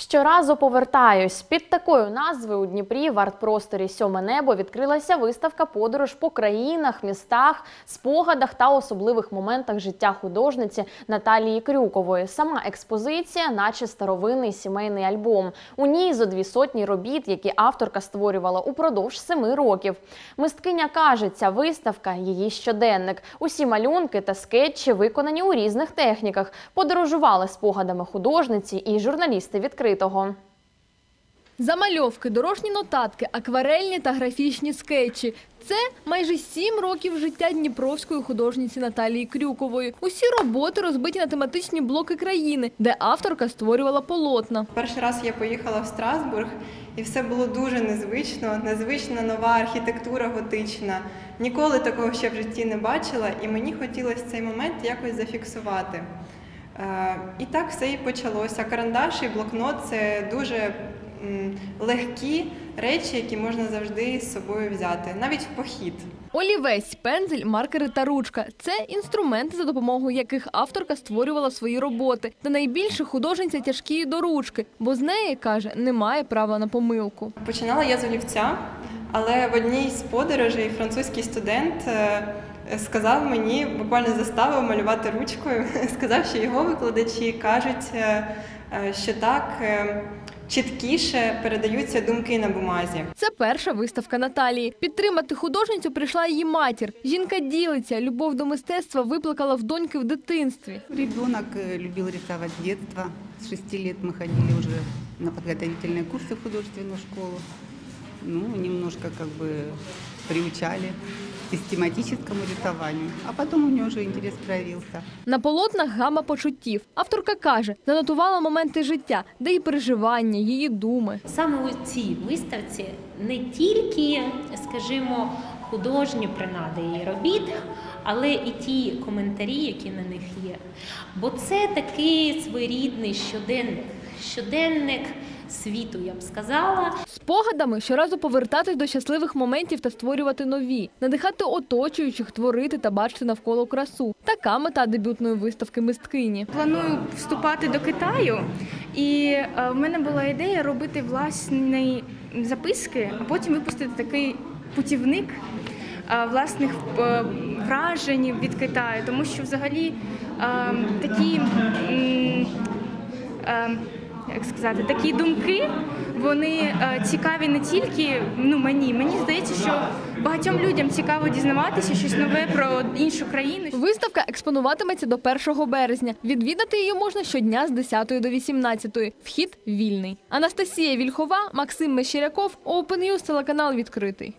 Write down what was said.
Щоразу повертаюсь. Під такою назвою у Дніпрі в арт-просторі Сьоме небо відкрилася виставка подорож по країнах, містах, спогадах та особливих моментах життя художниці Наталії Крюкової. Сама експозиція, наче старовинний сімейний альбом. У ній зо дві сотні робіт, які авторка створювала упродовж семи років. Мисткиня каже, ця виставка її щоденник. Усі малюнки та скетчі виконані у різних техніках. Подорожували спогадами художниці і журналісти відкритого. Замальовки, дорожні нотатки, акварельні та графічні скетчі. Це майже сім років життя дніпровської художниці Наталії Крюкової. Усі роботи розбиті на тематичні блоки країни, де авторка створювала полотна. Перший раз я поїхала в Страсбург, і все було дуже незвично. Незвична нова архітектура готична. Ніколи такого ще в житті не бачила, і мені хотілося цей момент якось зафіксувати. Е, І так все і почалося. Карандаш і блокнот це дуже легкі речі, які можна завжди з собою взяти, навіть в похід. Олівець, пензель, маркери та ручка це інструменти, за допомогою яких авторка створювала свої роботи. Та найбільше художниця тяжкі до ручки, бо з неї каже, немає права на помилку. Починала я з олівця, але в одній з подорожей французький студент е, сказав мені, буквально заставив малювати ручкою. Сказав, що його викладачі кажуть, е, е, що так е, чіткіше передаються думки на бумазі. Це перша виставка Наталії. Підтримати художницю прийшла її матір. Жінка ділиться, любов до мистецтва виплакала в доньки в дитинстві. Ребенок э, любил рисовать с детства. С шести лет мы ходили уже на подготовительные курсы в художественную школу. Ну, немножко как бы приучали систематическому рисованию. А потом у нее уже интерес проявился. На полотнах гама почуттів. Авторка каже, занотувала моменти життя, де і переживання, її думи. Саме у цій виставці не тільки, скажімо, художні принади її робіт, але і ті коментарі, які на них є. Бо це такий своєрідний щоденник, щоденник світу, я б сказала. Спогадами щоразу повертатись до щасливих моментів та створювати нові, надихати оточуючих, творити та бачити навколо красу. Така мета дебютної виставки мисткині. Планую вступати до Китаю, і е, в мене була ідея робити власні записки, а потім випустити такий путівник е, власних е, вражень від Китаю, тому що взагалі е, такі. Як сказати, такі думки вони е, цікаві не тільки ну мені. Мені здається, що багатьом людям цікаво дізнаватися щось нове про іншу країну. Виставка експонуватиметься до 1 березня. Відвідати її можна щодня з 10 до 18. Вхід вільний. Анастасія Вільхова, Максим Мещеряков, Open News, телеканал відкритий.